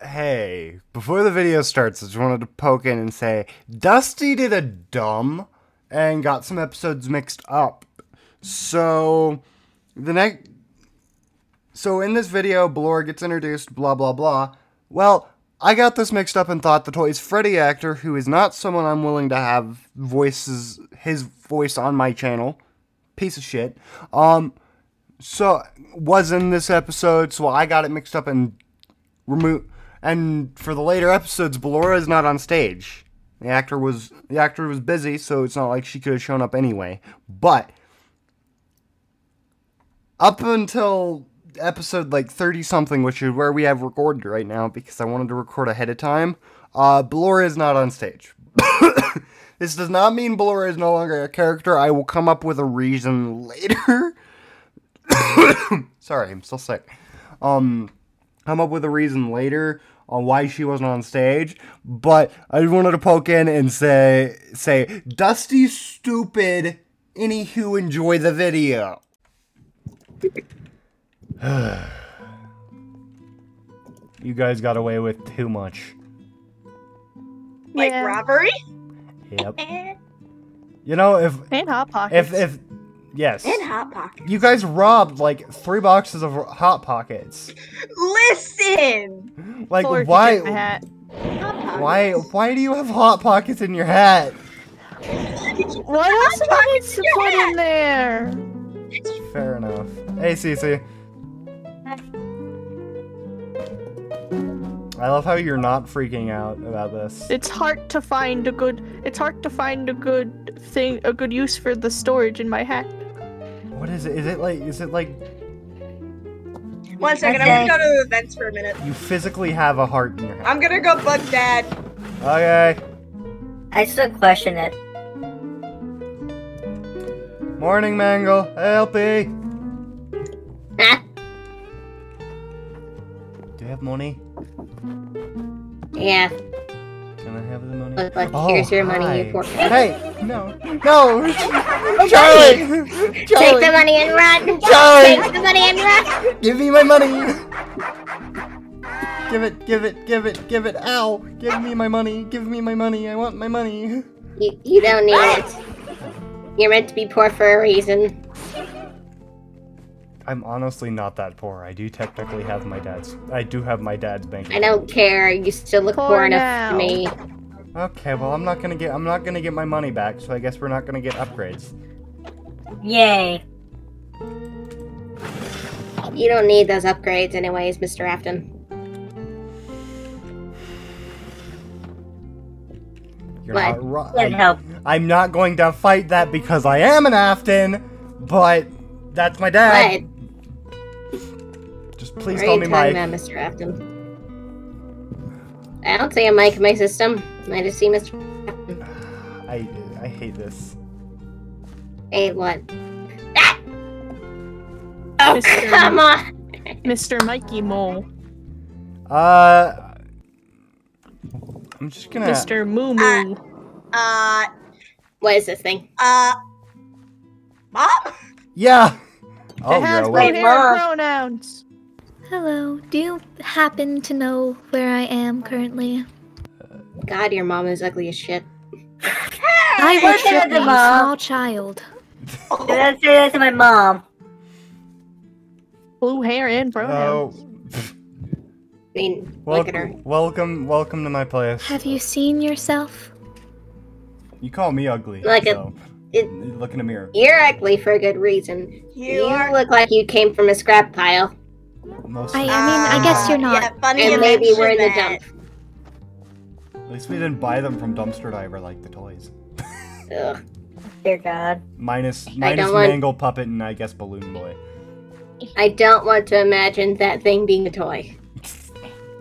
Hey, before the video starts, I just wanted to poke in and say Dusty did a dumb and got some episodes mixed up. So, the next. So, in this video, Ballora gets introduced, blah, blah, blah. Well, I got this mixed up and thought the Toys Freddy actor, who is not someone I'm willing to have voices, his voice on my channel, piece of shit, um, so, was in this episode, so I got it mixed up and removed and for the later episodes, Ballora is not on stage. The actor was the actor was busy, so it's not like she could have shown up anyway. But up until episode like 30 something, which is where we have recorded right now because I wanted to record ahead of time, uh Ballora is not on stage. this does not mean Ballora is no longer a character. I will come up with a reason later. Sorry, I'm still sick. Um come up with a reason later on why she wasn't on stage, but I just wanted to poke in and say say Dusty's stupid. Any who enjoy the video. you guys got away with too much. Like Yeah. robbery? Yep. You know if And hot pockets. if if yes, hot pockets. you guys robbed like three boxes of hot pockets. Listen. Like Or why? hat. Hot. Why? Why do you have hot pockets in your hat? What else am I pockets to put in there? Fair enough. Hey, Cece. I love how you're not freaking out about this. It's hard to find a good. It's hard to find a good thing, a good use for the storage in my hat. What is it? Is it like? Is it like One second, I'm gonna go to the events for a minute. you physically have a heart in your hat? I'm gonna go bug dad. Okay. I still question it. Morning, Mangle. Hey, LP. Do you have money? Yeah, Can I have the money? look like Oh, here's your money, you poor. Hey, no, no, Charlie, Take the money and run! Charlie. Take the money and run! give me my money. Give it, give it, give it, give it. Ow! Give me my money. Give me my money. I want my money. You, you don't need it. You're meant to be poor for a reason. I'm honestly not that poor. I do technically have my dad's. I do have my dad's bank. I don't care. You still look Poor poor enough to me. Okay, well I'm not gonna get. I'm not gonna get my money back. So I guess we're not gonna get upgrades. Yay. You don't need those upgrades anyways, Mr. Afton. You're What? not wrong. Can't help. I'm not going to fight that because I am an Afton, but that's my dad. What? Just please What are call you me talking Mike. about, Mr. Afton? I don't see a mic in my system. I just see Mr. Afton. I I hate this. Hey, what? Ah! Oh, Mr. come on! Mr. Mikey Mole, Uh, I'm just gonna. Mr. Moo Moo. Uh, What is this thing? uh, mom? Yeah. Oh, it you're has awake. no Mom. pronouns. Hello, do you happen to know where I am currently? God, your mom is ugly as shit. I Look worship at the a mom. small child. Let's say that to my mom. Blue hair and pronouns. Oh, I mean, look at her. welcome, welcome, welcome to my place. Have you seen yourself? You call me ugly, Like a- it- look in the mirror. You're ugly for a good reason. You, You are. look like you came from a scrap pile. Most I- I mean, I guess you're not. Yeah, funny And maybe we're in the dump. At least we didn't buy them from Dumpster Diver like the toys. Ugh. Dear God. Minus I want- Mangle Puppet and I guess Balloon Boy. I don't want to imagine that thing being a toy.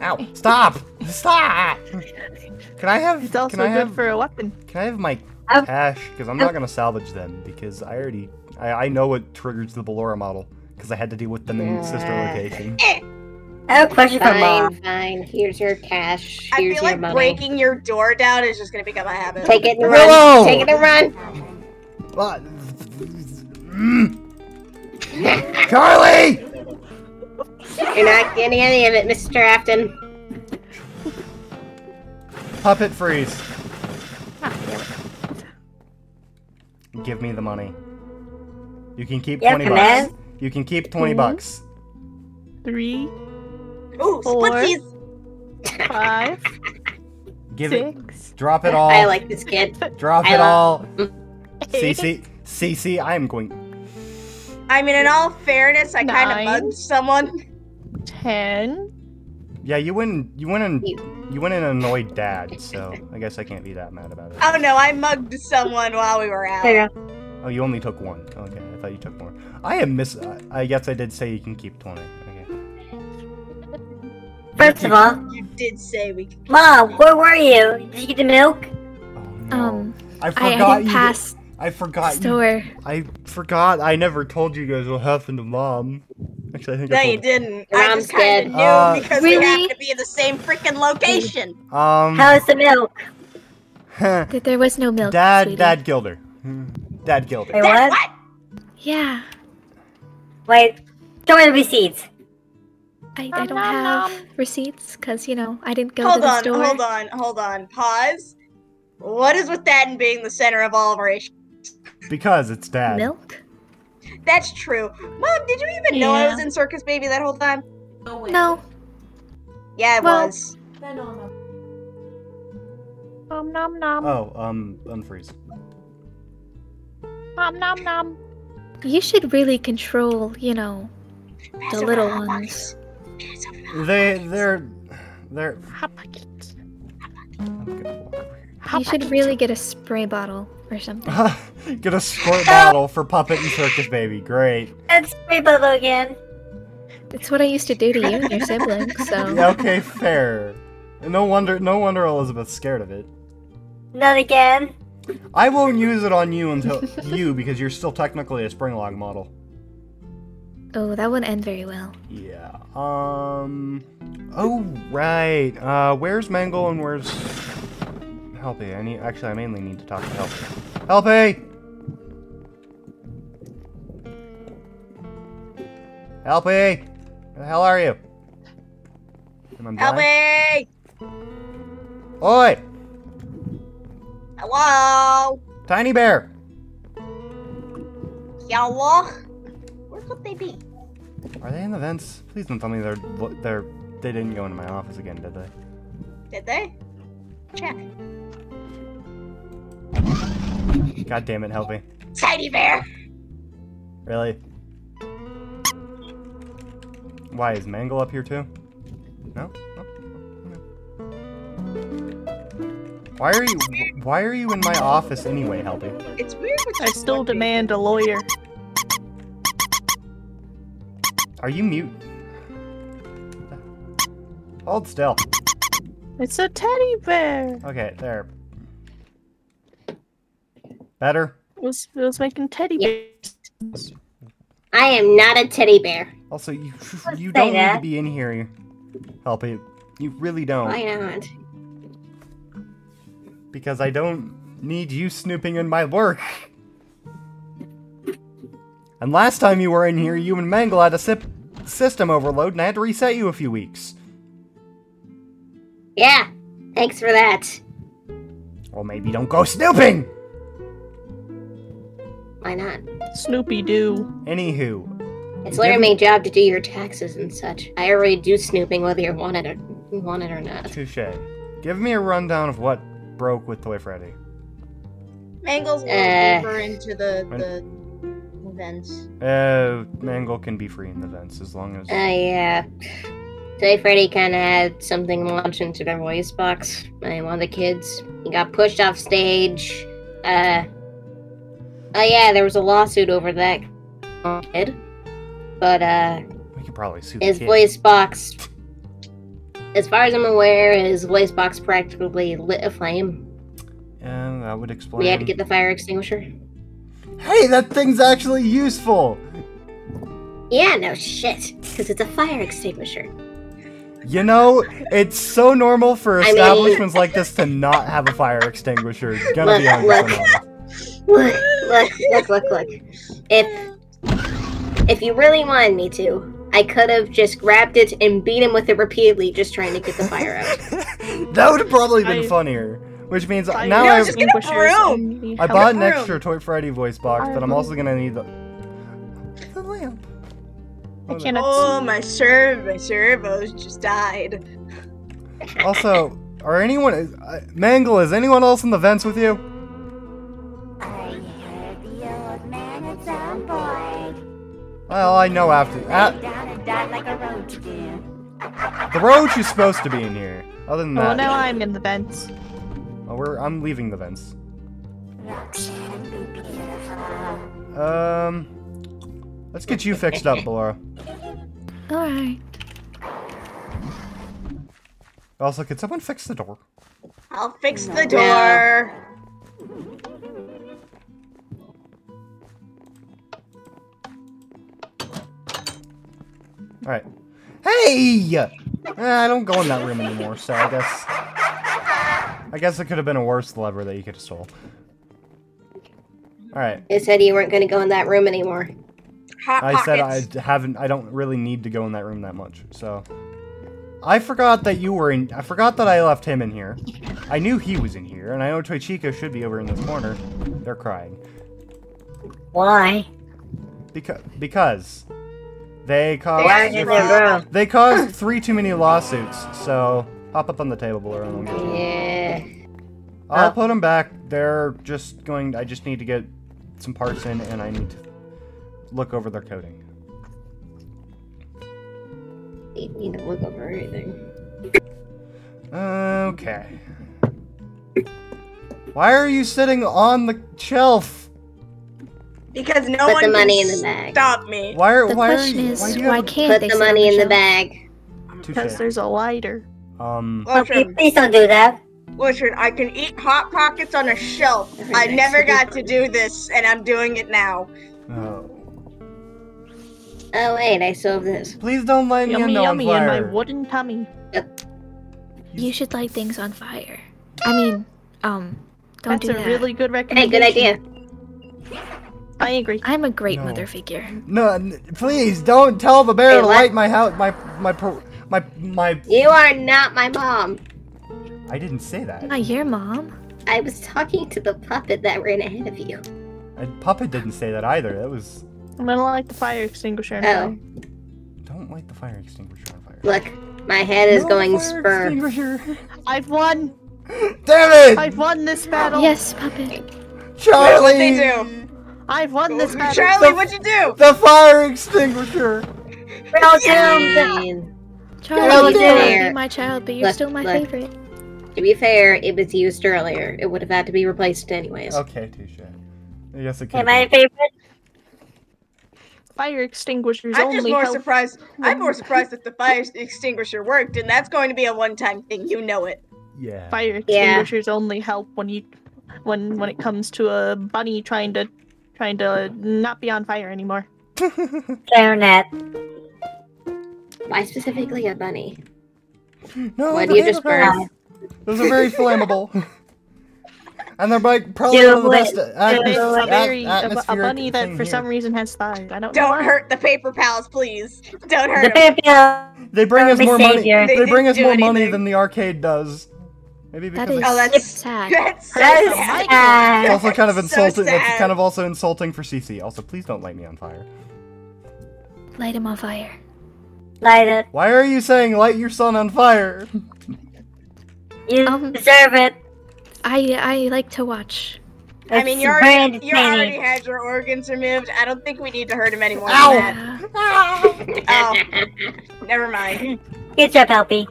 Ow! Stop! Stop! Can I have? It's also can I good have? for a weapon. Can I have my cash? Because I'm not gonna salvage them because I already I, I know what triggers the Ballora model because I had to deal with them in sister location. I have a question for mom. Fine, fine. Here's your cash. I feel like money. breaking your door down is just gonna become a habit. Take it and Willow! run. Take it and run. What? Mm. Charlie! You're not getting any of it, Mr. Afton. Puppet freeze. Ah, damn it. Give me the money. You can keep Yeah, 20 command. bucks. You can keep 20 Mhm. bucks. Three, Ooh, Four. splitsies. five, Give it. six, Drop it all. I like this kid. Drop I it love- all. CC. CC, I am going. I mean, in all fairness, I kind of Nine. mugged someone. ten. Yeah, you went. You went and You- you went and annoyed Dad, so I guess I can't be that mad about it. Oh no, I mugged someone while we were out. There you go. Oh, you only took one. Okay, I thought you took more. I am miss. I I guess I did say you can keep 20. Okay. First of all, You did say we could. Mom, where were you? Did you get the milk? Oh, no. Um, I I, forgot I didn't you. pass I forgot you. store. I forgot. I never told you guys what happened to Mom. Actually, I think No, I you didn't. Your I mom's just kind dead. of knew Uh, because we have to be in the same freaking location. Um, How's the milk? Th- There was no milk, Dad, sweetie. Dad killed her. Dad killed her. Wait, Dad, what? what? Yeah, Wait, show me the receipts. I, I don't nom, have nom. receipts because you know I didn't go Hold to the on, store. hold on, hold on. Pause. What is with that and being the center of all of our issues? Because it's Dad. Milk? That's true. Mom, did you even know I was in Circus Baby that whole time? No. Yeah, it Well- was. Nom nom nom. Oh, um, unfreeze. Nom nom nom. You should really control, you know, the little ones. Pass over hot They, they're, they're. Hot pockets. I'm gonna walk over Hot You should really get a spray bottle or something. Get a squirt bottle for Puppet and Circus Baby. Great. That's spray bottle again. It's what I used to do to you and your siblings, so. Yeah, okay, fair. No wonder, no wonder Elizabeth's scared of it. Not again. I won't use it on you until you because you're still technically a Springlock model. Oh, that wouldn't end very well. Yeah. Um. Oh right. Uh, where's Mangle and where's Helpy? I need. Actually, I mainly need to talk to Helpy. Helpy. Helpy. Where the hell are you? Am I Help blind? me! Oi, Hello? tiny bear. Hello? Where could they be? Are they in the vents? Please don't tell me they're they're they didn't go into my office again, did they? Did they? Check. God damn it, help me. Tiny bear! Really? Why is Mangle up here too? No? Why are you why are you in my office anyway, Helpy? It's weird with I still demand a lawyer. Are you mute? Hold still. It's a teddy bear. Okay, there. Better? It was, it was making teddy Yeah. bears. I am not a teddy bear. Also, you you don't need to be in here, Helpy. You really don't. Why not? Because I don't need you snooping in my work. And last time you were in here, you and Mangle had a sip system overload and I had to reset you a few weeks. Yeah. Thanks for that. Well, maybe don't go snooping! Why not? Snoopy Doo. Anywho, It's literally my job to do your taxes and such. I already do snooping whether you want it or want it or not. touche. Give me a rundown of what broke with Toy Freddy. Mangle's a little Uh. deeper into the, When- the events. Uh, Mangle can be free in the vents as long as. Uh, yeah. Toy Freddy kind of had something launched into their voice box by one of the kids. He got pushed off stage. Uh. Oh yeah, there was a lawsuit over that kid. But uh, we could probably sue the his kid. voice box. As far as I'm aware, his voice box practically lit a flame. And that would explain. We had to get the fire extinguisher. Hey, that thing's actually useful! Yeah, no shit, because it's a fire extinguisher. You know, it's so normal for I mean- establishments like this to not have a fire extinguisher. Gonna Look, be 100% look. honest. Look, look, look, look, look. If if you really wanted me to, I could have just grabbed it and beat him with it repeatedly, just trying to get the fire out. that would have probably been I- funnier. Which means Fire now No, I, just get a extinguishers broom. I bought an extra Toy Freddy voice box, but I'm also gonna need the the lamp. I Oh, cannot Oh, see. my serv, my servos just died. Also, are anyone is- uh, Mangle? Is anyone else in the vents with you? Well, I know after Lay down and died like a roach do. the roach is supposed to be in here. Other than Well, that, now I'm in the vents. oh, we're I'm leaving the vents. Roxanne, be beautiful. Um, let's get you fixed up, Laura. Alright. Also, could someone fix the door? I'll fix the door. All right. Hey! Eh, I don't go in that room anymore, so I guess I guess it could have been a worse lever that you could have stole. All right. It said you weren't going to go in that room anymore. Hot I said. I haven't. I don't really need to go in that room that much. So, I forgot that you were in. I forgot that I left him in here. I knew he was in here, and I know Toy Chica should be over in this corner. They're crying Why? because because they caused their room. they caused three too many lawsuits. So pop up on the table, or I'll. Yeah. I'll Oh. put them back. They're just going. I just need to get some parts in, and I need to look over their coding. You need to look over everything. Okay. Why are you sitting on the shelf? Because no Put one the money can in the bag. stop me. Why are The why are question you, is, why do you why have a- can't Put they the sit on money in the bag. Because there's a lighter. Um Okay, Listen, please don't do that. listen, I can eat hot pockets on a shelf. I never got to do this, and I'm doing it now. oh. Oh, wait, I still have this. Please don't light me Yummy, on yummy in my wooden tummy. You should light things on fire. I mean, um, don't That's do a really good recommendation. Hey, recommendation. good idea. I agree. I'm a great No. mother figure. No, n- please don't tell the bear Hey, to what? light my house. My my pro- my my. You are not my mom. I didn't say that. Not your mom. I was talking to the puppet that ran ahead of you. And Puppet didn't say that either. That was. I'm gonna light the fire extinguisher. and Oh. fire. Don't light the fire extinguisher on fire. Look, my head is No going fire spur. I've won! Damn it, I've won this battle! Yes, puppet. Charlie! What'd they do? I've won this battle! Charlie, what'd you do? The fire extinguisher. We're all I doomed. mean, Charlie, you dare may you. my child, but you're Look, still my look. favorite. to be fair, it was used earlier. It would have had to be replaced anyways. Okay, touche. Yes, it it Am could. I favorite? Fire extinguishers I'm just only more help. surprised. I'm more surprised that the fire extinguisher worked, and that's going to be a one-time thing. You know it. Yeah. Fire Yeah. extinguishers only help when you, when when it comes to a bunny trying to, trying to not be on fire anymore. Clarinet. Why specifically a bunny? No, Why do you just burn? Those are very flammable. and they're like probably Do one of the best Do atmos- It's a at- very a, a atmospheric bunny that for here. some reason has thighs. I don't. Don't why. hurt the paper pals, please. Don't hurt The 'em. paper. They bring us more money. savior. They They bring us more do money than the arcade does. Maybe because is it's, Oh, that's- sad. That's so That is sad. sad. also kind of insulting. It's sad. kind of also insulting for CC. Also, please don't light me on fire. Light him on fire. Light it. Why are you saying light your son on fire? You Um, deserve it. I I like to watch. I mean, It's you already, you already had your organs removed. I don't think we need to hurt him anymore. Ow. than that. Oh, never mind. Good job, Helpy.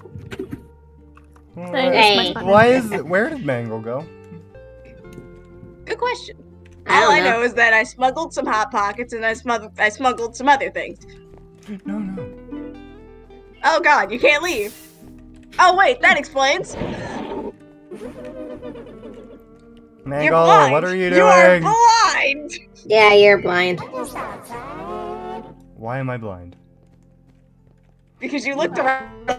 Hey, Hey. Why is it? Where did Mangle go? Good question. I All don't I know. know is that I smuggled some hot pockets and I smuggled I smuggled some other things. No, no. Oh God, you can't leave. Oh wait, that explains. You're Mangle, blind. what are you doing? You are blind. yeah, you're blind. Why am I blind? Because you looked around different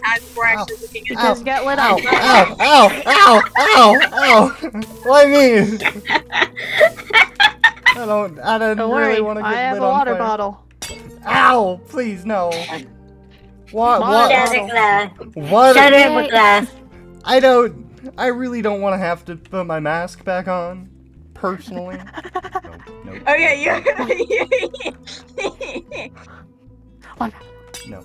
times before actually looking at Just get lit Ow! up. Ow! Ow! Ow! Ow! Ow! Why me? I don't. I didn't Don't really want to get I have lit a water fire. bottle. Ow! Please no. What? Mom, What? Dad. Shatter glass. What? Shatter with glass. I don't. I really don't want to have to put my mask back on. Personally. no, no, Okay, you. no.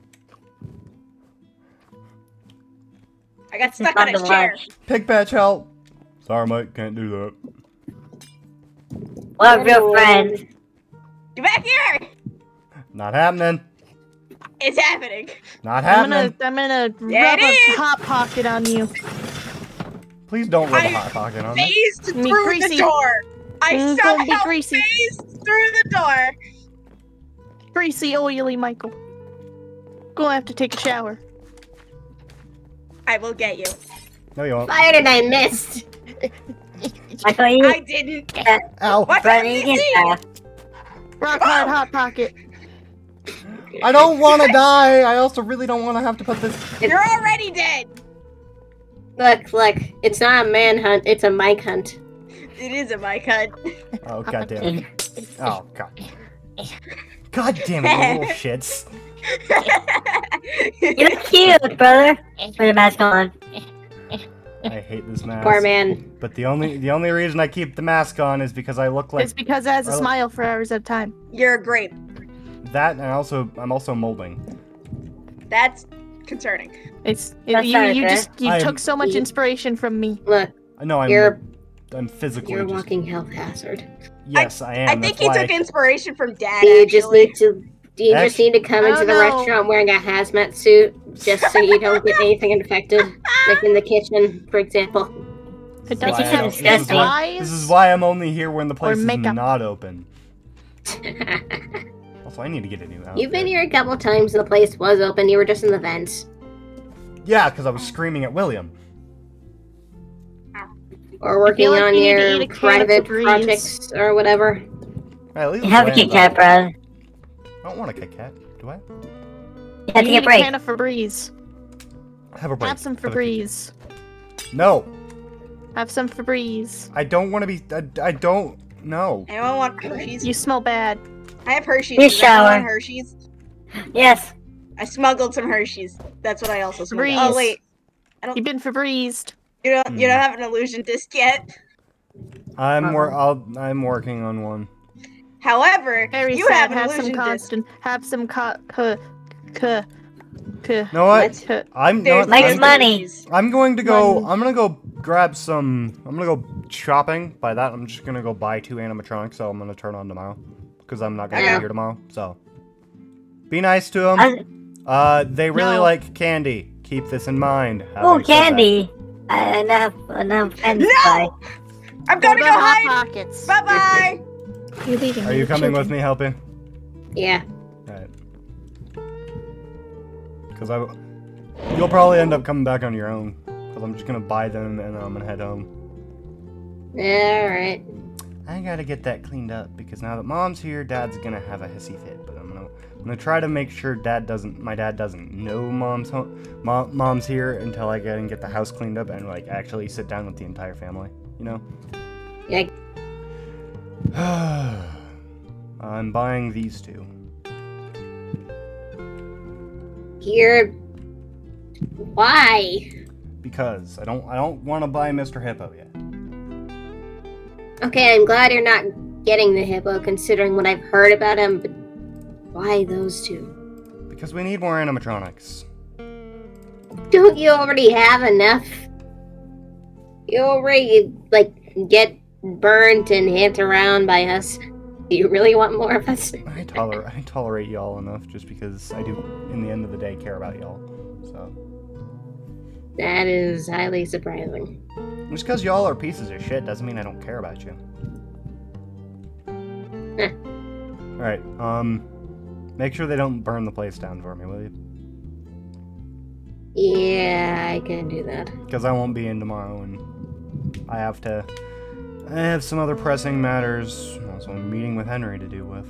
I got stuck on his chair. Pig patch help. Sorry, Mike, can't do that. What real friends? Get back here. Not happening. It's happening. Not I'm gonna, happening. I'm gonna There rub a is. hot pocket on you. Please don't rub a I- hot pocket on me. Phased Me through greasy. the door. I Mm, gonna somehow greasy. phased through the door. Greasy, oily Michael. Gonna have to take a shower. I will get you. No, you won't. Fired and I missed. Michael, I didn't. Uh, Ow! What's brother, up, you Missy? Rock hard hot pocket. I don't want to die. I also really don't want to have to put this. You're already dead. Look, look. It's not a manhunt. It's a mic hunt. It is a mic hunt. Oh god damn it! Oh god. God damn it, you little shits. You look cute, brother. With your mask on. I hate this mask. Poor man. But the only the only reason I keep the mask on is because I look like it's because it has a I- smile for hours at a time. You're a grape. that, and I also I'm also molding. That's concerning. It's it, That's you, you fair. just you I'm- took so much inspiration from me. Look, No, I'm you're I'm physically you're a just walking health hazard. yes, I am. I think That's he why took inspiration from Dad. Do you just need to? Do you just need to come into the know. Oh, restaurant wearing a hazmat suit just so you don't get anything infected, like in the kitchen, for example? It This is doesn't why have I'm- this is why- This is why I'm only here when the place is not open. Also, I need to get a new outfit. You've been here a couple times. and The place was open. You were just in the vents, Yeah, because I was screaming at William. or working like on you your eat a can of private projects or whatever. Hey, at least You have a it's Kit Kat, bro. Up. I don't want a Kit Kat. Do I? You have You to need get a break. can of Febreze. Have a break. Have some Have a Kit- Febreze. No, Have some Febreze. I don't want to be. I, I don't. No. Anyone want Hershey's? You smell bad. I have Hershey's. You Does anyone shower. Hershey's? Yes. I smuggled some Hershey's. That's what I also smuggled. Breeze. Oh wait, I don't. You've been Febrezed. you don't you Hmm. don't have an illusion disc yet. I'm wor- I'll, I'm working on one. However, Very you sad. have an Have some illusion disc. constant. Have some co- c- c- c- know what? c- I'm There's not. Mike's I'm, money. I'm going to go. Money. I'm gonna go grab some. I'm gonna go shopping. By that, I'm just gonna go buy two animatronics. So I'm gonna turn on tomorrow because I'm not gonna Yeah. be here tomorrow. So be nice to them. I- Uh, they really No. like candy. Keep this in mind. Oh, having said that. candy. Uh, enough, enough friends. No! Bye. I'm Go gonna go Hot hide. Pockets. Bye bye. You're leaving Are you with coming with me, helping? Yeah. Alright. Because I, you'll probably end up coming back on your own. Because I'm just gonna buy them and then I'm gonna head home. All right. I gotta get that cleaned up because now that mom's here, dad's gonna have a hissy fit. But I'm gonna, I'm gonna try to make sure dad doesn't, my dad doesn't know mom's home, mom, mom's here until I get and get the house cleaned up and like actually sit down with the entire family. You know. I'm buying these two. Here. Why? because I don't I don't want to buy Mr. Hippo yet. Okay, I'm glad you're not getting the hippo, considering what I've heard about him. But why those two? Because we need more animatronics. Don't you already have enough? You already like get burnt and hit around by us. Do you really want more of us? I tolerate I tolerate y'all enough just because I do in the end of the day care about y'all. So That is highly surprising. just because y'all are pieces of shit doesn't mean I don't care about you. Eh. Alright, um make sure they don't burn the place down for me, will you? Yeah, I can do that. because I won't be in tomorrow, and I have to. I have some other pressing matters. Also, a meeting with Henry to deal with.